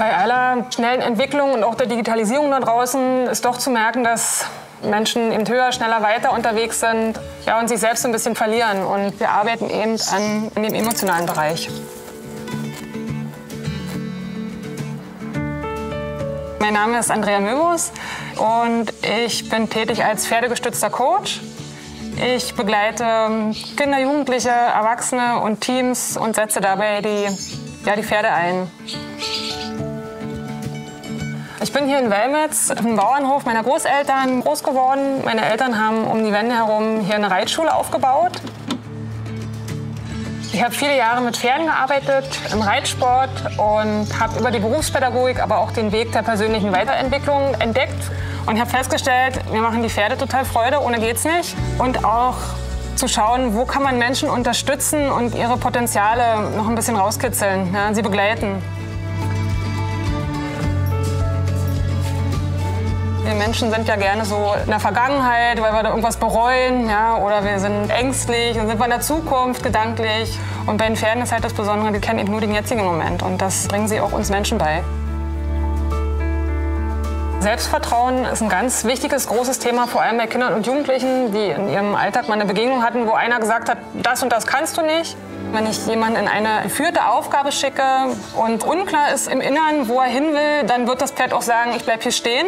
Bei aller schnellen Entwicklung und auch der Digitalisierung da draußen ist doch zu merken, dass Menschen eben höher, schneller, weiter unterwegs sind ja, und sich selbst ein bisschen verlieren. Und wir arbeiten eben an, an dem emotionalen Bereich. Mein Name ist Andrea Möbus und ich bin tätig als pferdegestützter Coach. Ich begleite Kinder, Jugendliche, Erwachsene und Teams und setze dabei die, ja, die Pferde ein. Ich bin hier in Wellmetz, im Bauernhof meiner Großeltern groß geworden. Meine Eltern haben um die Wände herum hier eine Reitschule aufgebaut. Ich habe viele Jahre mit Pferden gearbeitet, im Reitsport und habe über die Berufspädagogik, aber auch den Weg der persönlichen Weiterentwicklung entdeckt und habe festgestellt, mir machen die Pferde total Freude, ohne geht's nicht. Und auch zu schauen, wo kann man Menschen unterstützen und ihre Potenziale noch ein bisschen rauskitzeln, ja, sie begleiten. Menschen sind ja gerne so in der Vergangenheit, weil wir da irgendwas bereuen, ja, oder wir sind ängstlich und sind wir in der Zukunft gedanklich. Und bei den Pferden ist halt das Besondere, die kennen eben nur den jetzigen Moment und das bringen sie auch uns Menschen bei. Selbstvertrauen ist ein ganz wichtiges, großes Thema, vor allem bei Kindern und Jugendlichen, die in ihrem Alltag mal eine Begegnung hatten, wo einer gesagt hat, das und das kannst du nicht. Wenn ich jemanden in eine geführte Aufgabe schicke und unklar ist im Innern, wo er hin will, dann wird das Pferd auch sagen, ich bleib hier stehen.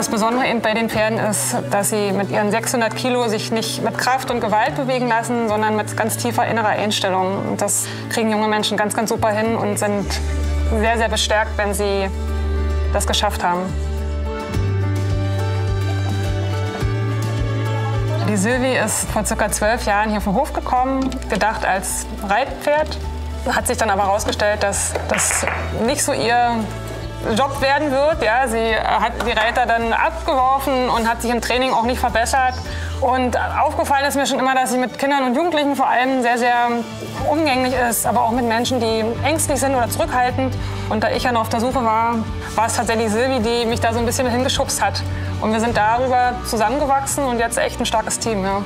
Das Besondere eben bei den Pferden ist, dass sie mit ihren 600 Kilo sich nicht mit Kraft und Gewalt bewegen lassen, sondern mit ganz tiefer innerer Einstellung. Und das kriegen junge Menschen ganz, ganz super hin und sind sehr, sehr bestärkt, wenn sie das geschafft haben. Die Sylvie ist vor circa zwölf Jahren hier vom Hof gekommen, gedacht als Reitpferd. Hat sich dann aber herausgestellt, dass das nicht so ihr Job werden wird. Ja, sie hat die Reiter dann abgeworfen und hat sich im Training auch nicht verbessert. Und aufgefallen ist mir schon immer, dass sie mit Kindern und Jugendlichen vor allem sehr, sehr umgänglich ist, aber auch mit Menschen, die ängstlich sind oder zurückhaltend. Und da ich noch auf der Suche war, war es tatsächlich Silvi, die mich da so ein bisschen hingeschubst hat. Und wir sind darüber zusammengewachsen und jetzt echt ein starkes Team. Ja.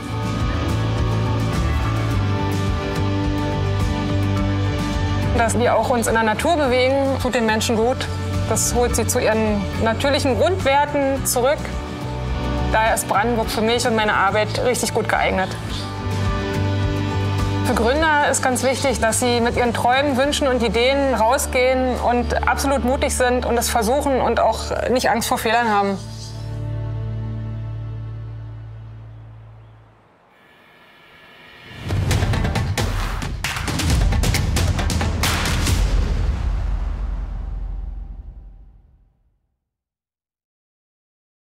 Dass wir auch uns in der Natur bewegen, tut den Menschen gut. Das holt sie zu ihren natürlichen Grundwerten zurück. Daher ist Brandenburg für mich und meine Arbeit richtig gut geeignet. Für Gründer ist ganz wichtig, dass sie mit ihren Träumen, Wünschen und Ideen rausgehen und absolut mutig sind und es versuchen und auch nicht Angst vor Fehlern haben.